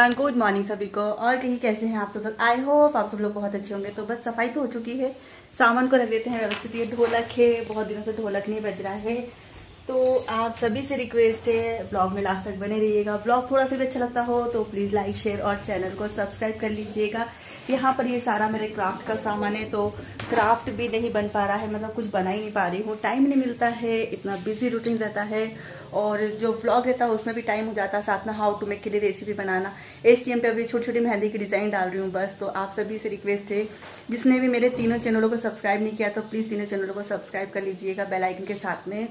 Everyone good morning सभी को। और कहीं कैसे हैं आप सब लोग? आई होप आप सब लोग बहुत अच्छे होंगे। तो बस सफ़ाई तो हो चुकी है। सामान को रख देते हैं, व्यवस्थित। ये ढोलक है। बहुत दिनों से ढोलक नहीं बज रहा है। तो आप सभी से रिक्वेस्ट है ब्लॉग में लास्ट तक बने रहिएगा। ब्लॉग थोड़ा सा भी अच्छा लगता हो तो प्लीज़ लाइक शेयर और चैनल को सब्सक्राइब कर लीजिएगा। यहाँ पर ये सारा मेरे क्राफ्ट का सामान है तो क्राफ्ट भी नहीं बन पा रहा है मतलब कुछ बना ही नहीं पा रही हूँ। टाइम नहीं मिलता है, इतना बिज़ी रूटीन रहता है, और जो ब्लॉग रहता है, उसमें भी टाइम हो जाता है, साथ में हाउ टू मेक के लिए रेसिपी बनाना। एच टी एम पे अभी छोटी छोटी मेहंदी की डिज़ाइन डाल रही हूँ बस तो आप सभी से रिक्वेस्ट है, जिसने भी मेरे तीनों चैनलों को सब्सक्राइब नहीं किया तो प्लीज़ तीनों चैनलों को सब्सक्राइब कर लीजिएगा बेलाइकन के साथ में।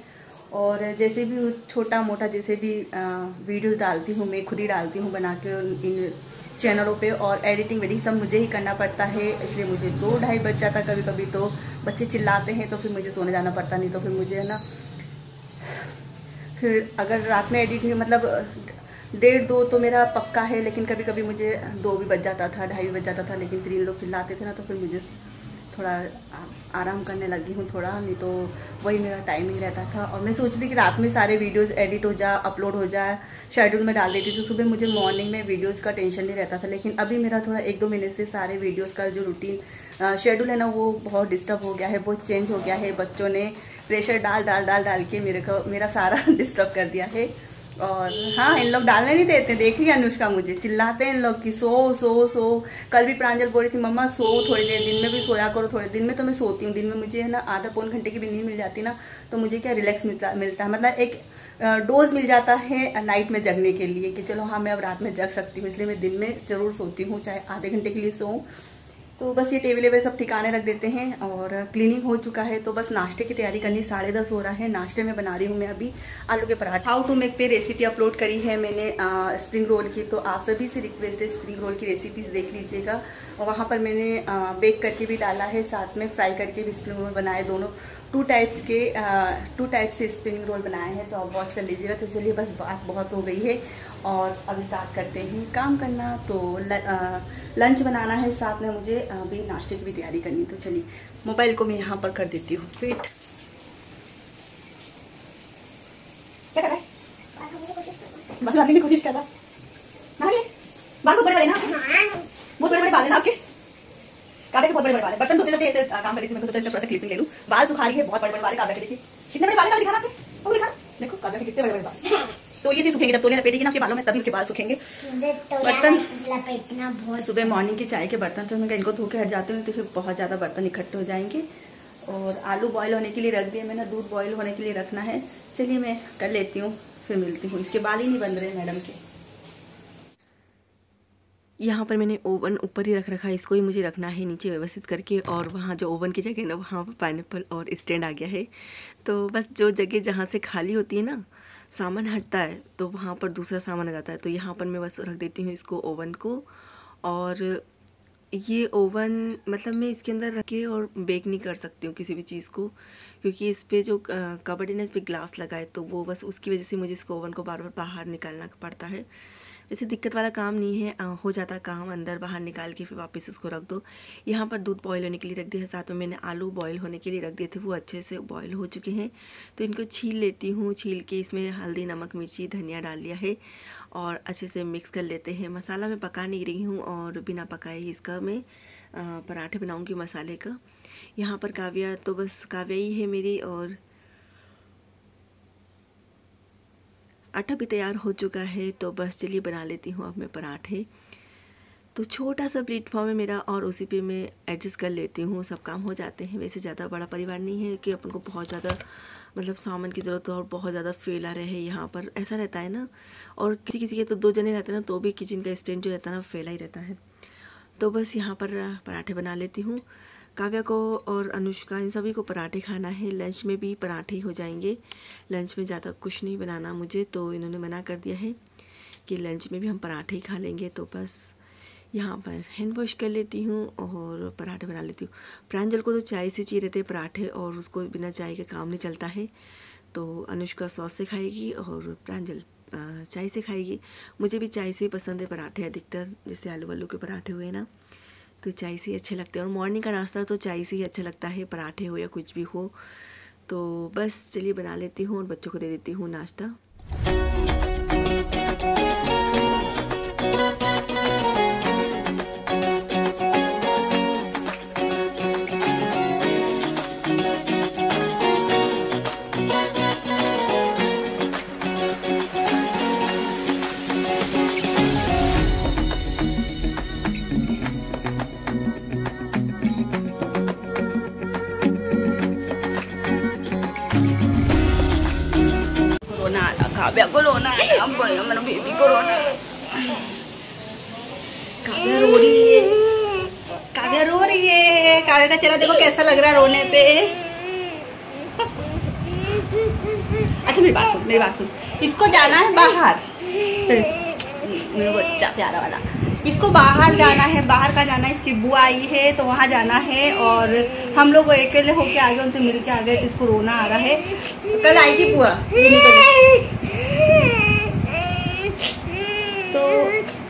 और जैसे भी छोटा मोटा जैसे भी वीडियो डालती हूँ, मैं खुद ही डालती हूँ बना के इन चैनलों पे और एडिटिंग वेडिंग सब मुझे ही करना पड़ता है, इसलिए मुझे दो ढाई बज जाता कभी कभी तो बच्चे चिल्लाते हैं तो फिर मुझे सोने जाना पड़ता, नहीं तो फिर मुझे, है ना। फिर अगर रात में एडिट मतलब डेढ़ दो तो मेरा पक्का है, लेकिन कभी कभी मुझे दो भी बज जाता था, ढाई भी बज जाता था, लेकिन फिर इन लोग चिल्लाते थे ना तो फिर मुझे थोड़ा आराम करने लगी हूँ थोड़ा, नहीं तो वही मेरा टाइमिंग रहता था। और मैं सोचती कि रात में सारे वीडियोस एडिट हो जाए अपलोड हो जाए शेड्यूल में डाल देती थी। सुबह मुझे मॉर्निंग में वीडियोस का टेंशन नहीं रहता था, लेकिन अभी मेरा थोड़ा एक दो महीने से सारे वीडियोस का जो रूटीन शेड्यूल है ना, वो बहुत डिस्टर्ब हो गया है, बहुत चेंज हो गया है। बच्चों ने प्रेशर डाल डाल डाल डाल के मेरे को, मेरा सारा डिस्टर्ब कर दिया है। और हाँ इन लोग डालने नहीं देते देख रही अनुष्का मुझे, चिल्लाते हैं इन लोग कि सो सो सो। कल भी प्रांजल बोल रही थी, मम्मा, सो थोड़ी देर, दिन में भी सोया करो थोड़े, दिन में तो मैं सोती हूँ, दिन में मुझे, है ना, आधा पौन घंटे की भी नींद मिल जाती ना तो मुझे क्या रिलैक्स मिलता मिलता है? मतलब एक डोज मिल जाता है नाइट में जगने के लिए कि चलो हाँ मैं अब रात में जग सकती हूँ, इसलिए मैं दिन में ज़रूर सोती हूँ, चाहे आधे घंटे के लिए सोऊँ तो बस ये टेबल वेबल सब ठिकाने रख देते हैं और क्लीनिंग हो चुका है तो बस नाश्ते की तैयारी करनी साढ़े दस हो रहा है। नाश्ते में बना रही हूँ मैं अभी आलू के पराठा। हाउ टू मेक पे रेसिपी अपलोड करी है मैंने आ, स्प्रिंग रोल की। तो आप सभी से रिक्वेस्ट है स्प्रिंग रोल की रेसिपीज़ देख लीजिएगा। और वहाँ पर मैंने आ, बेक करके भी डाला है साथ में फ्राई करके भी स्प्रिंग रोल बनाए दोनों। टू टाइप्स के टू टाइप से स्प्रिंग रोल बनाए हैं तो आप वॉच कर लीजिएगा। तो चलिए बस बात बहुत हो गई है। और अब स्टार्ट करते हैं काम करना तो ल, आ, लंच बनाना है साथ में मुझे अभी नाश्ते की भी तैयारी करनी तो चलिए मोबाइल को मैं यहाँ पर कर देती हूँ। फिट क्या है? कोशिश कर रहा बड़े बड़े ना बहुत बड़े बड़े बाल है ना आपके? काबे के बहुत बड़े बड़े बाल बर्तन धोते धोते काम कर रही मैं सोचा थोड़ा सा क्लिपिंग ले लूँ। बाल सुखा रही है बहुत बड़े बड़े बाल काबे के देखिए। कितने बड़े बाल का दिखाना आपने वो दिखा देखो काबे के कितने बड़े बड़े बाल तो ये सूखेंगे जब तोले लपेटेगी ना उसके बालों में तभी उसके बाल सूखेंगे। बर्तन लपेटना बहुत सुबह मॉर्निंग के चाय के बर्तन तो मैं इनको धो के हट जाती हूँ तो फिर बहुत ज़्यादा बर्तन इकट्ठे हो जाएँगे। और आलू बॉयल होने के लिए रख दिए मैंने दूध बॉयल होने के लिए रखना है। चलिए मैं कर लेती हूँ फिर मिलती हूँ। इसके बाल ही नहीं बन रहे मैडम के। यहाँ पर मैंने ओवन ऊपर ही रख रखा है इसको ही मुझे रखना है नीचे व्यवस्थित करके। और वहाँ जो ओवन की जगह है ना वहाँ पर पाइनएप्पल और स्टैंड आ गया है। तो बस जो जगह जहाँ से खाली होती है ना सामान हटता है तो वहाँ पर दूसरा सामान आ जाता है। तो यहाँ पर मैं बस रख देती हूँ इसको, ओवन को। और ये ओवन मतलब मैं इसके अंदर रख के और बेक नहीं कर सकती हूँ किसी भी चीज़ को, क्योंकि इस पर जो कबड ने, इस पर ग्लास लगाए तो वो बस उसकी वजह से मुझे इसको ओवन को बार बार बाहर निकालना पड़ता है। वैसे दिक्कत वाला काम नहीं है आ, हो जाता काम अंदर बाहर निकाल के फिर वापस उसको रख दो। यहाँ पर दूध बॉयल होने के लिए रख दिया। है साथ में मैंने आलू बॉयल होने के लिए रख दिए थे। वो अच्छे से बॉयल हो चुके हैं। तो इनको छील लेती हूँ। छील के इसमें हल्दी नमक मिर्ची धनिया डाल लिया है और अच्छे से मिक्स कर लेते हैं। मसाला मैं पका नहीं रही हूँ और बिना पकाए इसका मैं पराठे बनाऊँगी मसाले का। यहाँ पर काव्या तो बस काव्या ही है मेरी और आटा भी तैयार हो चुका है तो बस चलिए बना लेती हूँ अब मैं पराठे। तो छोटा सा प्लेटफॉर्म है मेरा और उसी पे मैं एडजस्ट कर लेती हूँ, सब काम हो जाते हैं। वैसे ज़्यादा बड़ा परिवार नहीं है कि अपन को बहुत ज़्यादा मतलब सामान की ज़रूरत हो और बहुत ज़्यादा फैला रहे यहाँ पर। ऐसा रहता है ना? और किसी किसी के तो दो जने रहते हैं ना तो भी किचन का स्टैंड जो रहता है ना फैला ही रहता है। तो बस यहाँ पर पराठे बना लेती हूँ। काव्या को और अनुष्का, इन सभी को पराठे खाना है। लंच में भी पराठे हो जाएँगे। लंच में ज़्यादा कुछ नहीं बनाना मुझे तो इन्होंने मना कर दिया है कि लंच में भी हम पराठे ही खा लेंगे। तो बस यहाँ पर हैंड वॉश कर लेती हूँ और पराठे बना लेती हूँ। प्रांजल को तो चाय से चाहिए रहते पराठे और उसको बिना चाय के काम नहीं चलता है। तो अनुष्का सॉस से खाएगी और प्रांजल चाय से खाएगी। मुझे भी चाय से ही पसंद है पराठे अधिकतर, जैसे आलू वालू के पराठे हुए ना। तो चाय से ही अच्छे लगते हैं। और मॉर्निंग का नाश्ता तो चाय से ही अच्छा लगता है, पराठे हो या कुछ भी हो। तो बस चलिए बना लेती हूँ और बच्चों को दे देती हूँ नाश्ता। काव्या को रोना अब मेरा बेबी को रोना काव्या रो रही है काव्या रो रही है काव्या का चेहरा देखो कैसा लग रहा है रोने पे अच्छा मेरी बात सुन मेरी बात सुन इसको जाना है बाहर मेरा बच्चा प्यारा वाला इसको बाहर जाना है, बाहर का जाना है, इसकी बुआ आई है तो वहाँ जाना है और हम लोग अकेले होके आ गए उनसे मिल के आ गए तो इसको रोना आ रहा है। कल आएगी बुआ? तो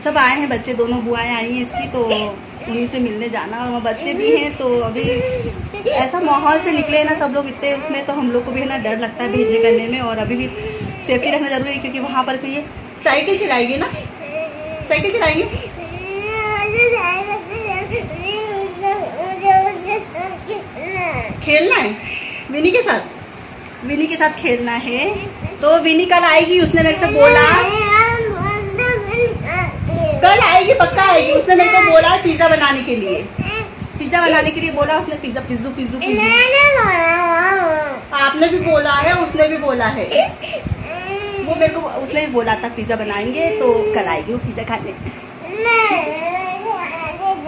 सब आए हैं, बच्चे दोनों बुआएँ आई हैं इसकी तो उन्हीं से मिलने जाना और वहाँ बच्चे भी हैं तो अभी ऐसा माहौल से निकले ना सब लोग इतने उसमें तो हम लोग को भी है ना डर लगता है भेजने करने में और अभी भी सेफ्टी रखना ज़रूरी है, क्योंकि वहाँ पर फिर ये साइकिल चलाएगी ना? साइकिल चलाएँगे? खेलना है? विनी के साथ। विनी के साथ खेलना है। तो विनी कल आएगी, उसने मेरे को बोला। कल आएगी, पक्का आएगी। उसने मेरे को बोला पिज्जा बनाने के लिए। पिज्जा बनाने के लिए बोला, उसने पिज्जा, पिज्जू पिज्जू पिज्जू। आपने भी बोला है, उसने भी बोला है। वो मेरे को, उसने भी बोला था, पिज्जा बनाएँगे तो कल आएगी वो पिज्जा खाने।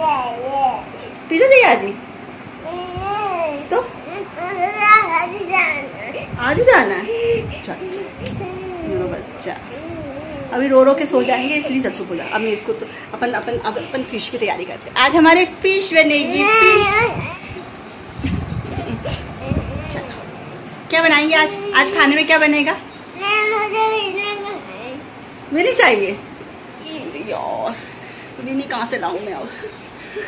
पिज्जा चाहिए आज? तो? आज ही जाना है। चलो। बच्चा। अभी रो रो के सो जाएँगे इसलिए चल चुप हो जा। अब मैं इसको तो अपन अपन अब अपन फ़िश की तैयारी करते हैं। आज हमारे फ़िश बनेगी फ़िश चलो। क्या बनाएँगे आज? आज खाने में क्या बनेगा? मुझे नहीं चाहिए। यार विनी कहाँ से लाऊं मैं अब। अच्छा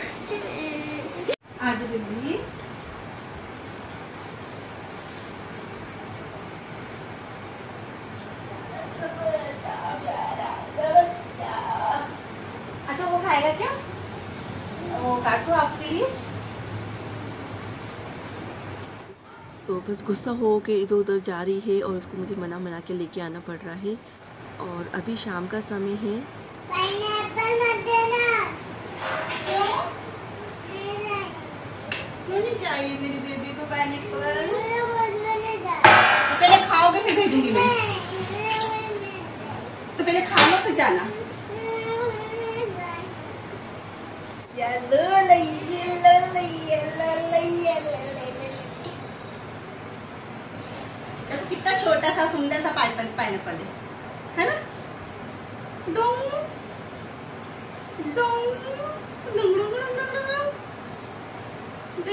वो खाएगा क्या? वो काट दो आपके लिए। तो बस गुस्सा हो के इधर उधर जा रही है और उसको मुझे मना मना के लेके आना पड़ रहा है। और अभी शाम का समय है नहीं चाहिए मेरी बेबी को पाइनएप्पल पहले खाओगे फिर भेजूँगी मैं। तो पहले खा लो फिर जाना कितना छोटा सा सुंदर सा पाइनएप्पल है। है ना? डोंग डोंग डोंग डोंग डोंग डोंग। तो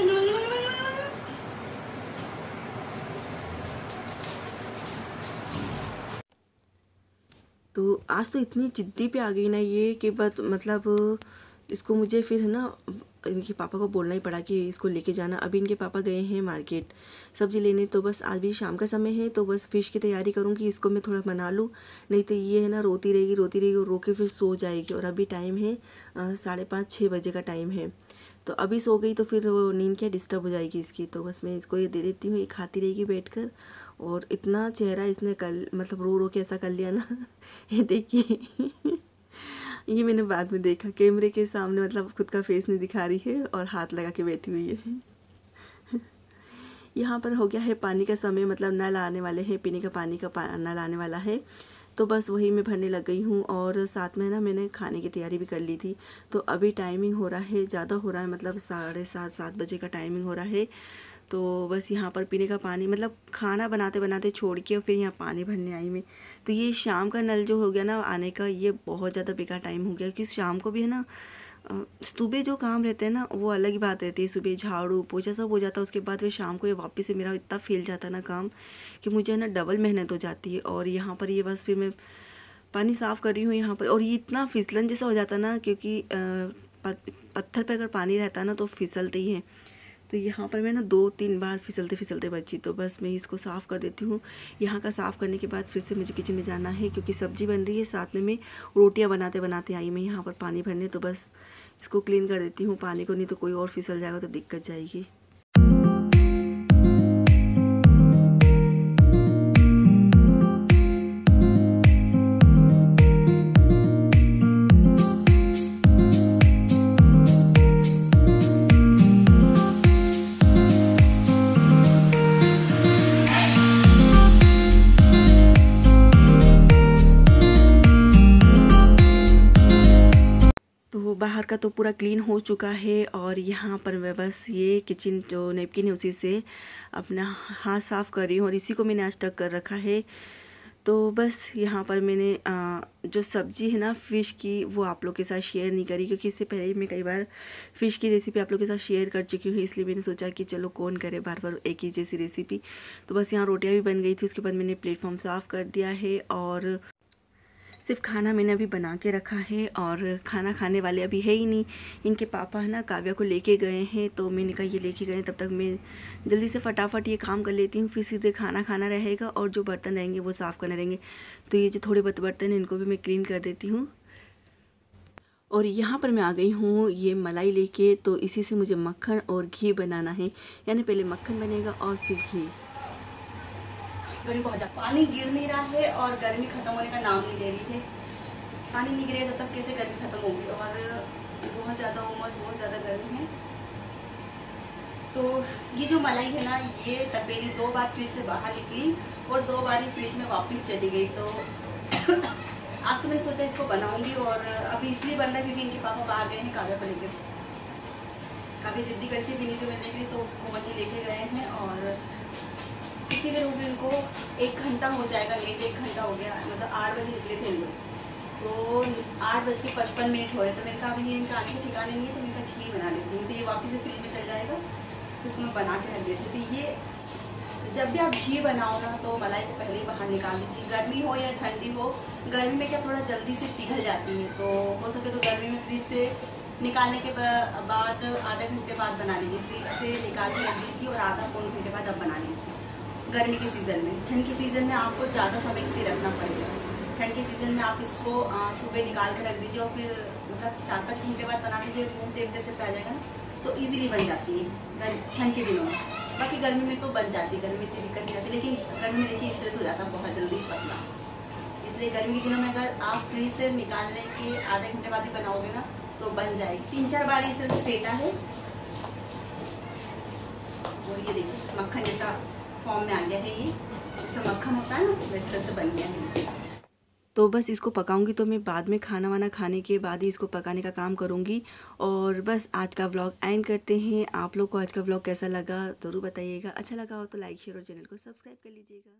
आज तो इतनी जिद्दी पे आ गई ना ये कि बस मतलब इसको मुझे फिर है ना, इनके पापा को बोलना ही पड़ा कि इसको लेके जाना। अभी इनके पापा गए हैं मार्केट, सब्ज़ी लेने तो बस आज भी शाम का समय है तो बस फ़िश की तैयारी करूँगी इसको मैं थोड़ा मना लूँ। नहीं तो ये है ना, रोती रहेगी रोती रहेगी और रो के फिर सो जाएगी। और अभी टाइम है साढ़े पाँच छः बजे का टाइम है। तो अभी सो गई तो फिर नींद क्या डिस्टर्ब हो जाएगी इसकी? तो बस मैं इसको ये दे देती हूँ ये खाती रहेगी बैठ कर और इतना चेहरा इसने कल मतलब रो रो के ऐसा कर लिया ना ये देखिए। ये मैंने बाद में देखा कैमरे के सामने मतलब खुद का फेस नहीं दिखा रही है और हाथ लगा के बैठी हुई है। यहाँ पर हो गया है पानी का समय मतलब नल आने वाले हैं पीने का पानी का पा, नल आने वाला है। तो बस वही मैं भरने लग गई हूँ और साथ में ना मैंने खाने की तैयारी भी कर ली थी। तो अभी टाइमिंग हो रहा है, ज़्यादा हो रहा है मतलब साढ़े सात सात बजे का टाइमिंग हो रहा है। तो बस यहाँ पर पीने का पानी मतलब खाना बनाते बनाते छोड़ के और फिर यहाँ पानी भरने आई मैं। तो ये शाम का नल जो हो गया ना आने का, ये बहुत ज़्यादा बेकार टाइम हो गया, क्योंकि शाम को भी है ना सुबह जो काम रहते हैं ना, वो अलग ही बात रहती है। सुबह झाड़ू, पोछा सब हो जाता है, उसके बाद फिर शाम को ये वापस से मेरा इतना फैल जाता है ना काम कि मुझे ना डबल मेहनत हो जाती है। और यहाँ पर ये बस फिर मैं पानी साफ़ कर रही हूँ यहाँ पर। और ये इतना फिसलन जैसा हो जाता ना, क्योंकि पत्थर पर अगर पानी रहता ना तो फिसलते ही हैं। तो यहाँ पर मैं ना दो तीन बार फिसलते फिसलते बची तो बस मैं इसको साफ़ कर देती हूँ। यहाँ का साफ़ करने के बाद फिर से मुझे किचन में जाना है, क्योंकि सब्ज़ी बन रही है, साथ में मैं रोटियाँ बनाते बनाते आई मैं यहाँ पर पानी भरने तो बस इसको क्लीन कर देती हूँ। पानी को नहीं तो कोई और फिसल जाएगा तो दिक्कत जाएगी। तो पूरा क्लीन हो चुका है और यहाँ पर मैं बस ये किचन जो नेपकिन है, उसी से अपना हाथ साफ़ कर रही हूँ और इसी को मैंने आज तक कर रखा है। तो बस यहाँ पर मैंने जो सब्ज़ी है ना फ़िश की, वो आप लोग के साथ शेयर नहीं करी क्योंकि इससे पहले मैं कई बार फ़िश की रेसिपी आप लोग के साथ शेयर कर चुकी हूँ, इसलिए मैंने सोचा कि चलो कौन करे बार बार एक ही जैसी रेसिपी तो बस यहाँ रोटियाँ भी बन गई थी, उसके बाद मैंने प्लेटफॉर्म साफ़ कर दिया है और सिर्फ़ खाना मैंने अभी बना के रखा है और खाना खाने वाले अभी है ही नहीं। इनके पापा है ना काव्या को लेके गए हैं तो मैंने कहा, ये लेके गए तब तक मैं जल्दी से फटाफट ये काम कर लेती हूँ, फिर सीधे खाना खाना रहेगा और जो बर्तन रहेंगे वो साफ़ करने रहेंगे। तो ये जो थोड़े बहुत बर्तन हैं, इनको भी मैं क्लीन कर देती हूँ। और यहाँ पर मैं आ गई हूँ, ये मलाई लेके तो इसी से मुझे मक्खन और घी बनाना है। यानी पहले मक्खन बनेगा और फिर घी। गर्मी बहुत ज़्यादा। पानी गिर नहीं रहा है और गर्मी ख़त्म होने का नाम नहीं ले रही है। पानी नहीं गिरे तब तक कैसे गर्मी ख़त्म होगी? और बहुत ज़्यादा उमस, बहुत ज़्यादा गर्मी है। तो ये जो मलाई है ना, ये तपेली दो बार फ्रिज से बाहर निकली और दो बार ही फ्रिज में वापस चली गई। तो आज तो मैंने सोचा इसको बनाऊँगी और अभी इसलिए बन रहा है क्योंकि इनके पापा बाहर गए हैं, काव्या को लेकर काफ़ी जिद्दी करती भी नहीं तो मिलने के लिए तो उसको वहीं लेके गए हैं और कितनी देर हो गई उनको एक घंटा हो जाएगा लेट एक घंटा हो गया मतलब आठ बजे निकले थे लोग तो आठ बज के पचपन मिनट हो रहे तो मैंने कहा, अभी इनका आने के ठिकाने नहीं है तो मैं खीर बना लेती हूँ। तो ये वापस से फ्रिज में चल जाएगा तो उसमें बना के रख देती तो ये, जब भी आप घी बनाओ ना तो मलाई को पहले ही बाहर निकाल दीजिए। गर्मी हो या ठंडी हो, गर्मी में क्या थोड़ा जल्दी से पिघल जाती है तो हो सके तो गर्मी में फ्रिज से निकालने के बाद, आधा घंटे बाद बना लीजिए। फ्रिज से निकाल के रख दीजिए और आधा पौन घंटे बाद अब बना लीजिए। गर्मी के सीज़न में। ठंड के सीज़न में आपको ज़्यादा समय के लिए रखना पड़ेगा। ठंड के सीज़न में आप इसको सुबह निकाल कर रख दीजिए और फिर मतलब चार पाँच घंटे बाद बना लीजिए रूम टेम्परेचर पे आ जाएगा ना तो ईजिली बन जाती है ठंड के दिनों में। बाकी गर्मी में तो बन जाती है, गर्मी इतनी दिक्कत नहीं आती, लेकिन गर्मी में देखिए इस तरह से हो जाता है, बहुत जल्दी पतला। इसलिए गर्मी के दिनों में अगर आप फ्रीज से निकालने के आधे घंटे बाद ही बनाओगे ना तो बन जाएगी। तीन चार बार इस तरह से फेटा है। और ये देखिए, मक्खन जैसा फॉर्म में आ गया है ये। जैसा मक्खन होता है ना वैसे तरह से बन गया है। तो बस इसको पकाऊँगी तो मैं बाद में खाना वाना खाने के बाद ही इसको पकाने का काम करूँगी। और बस आज का व्लॉग एंड करते हैं। आप लोग को आज का व्लॉग कैसा लगा, ज़रूर बताइएगा। अच्छा लगा हो तो लाइक शेयर और चैनल को सब्सक्राइब कर लीजिएगा।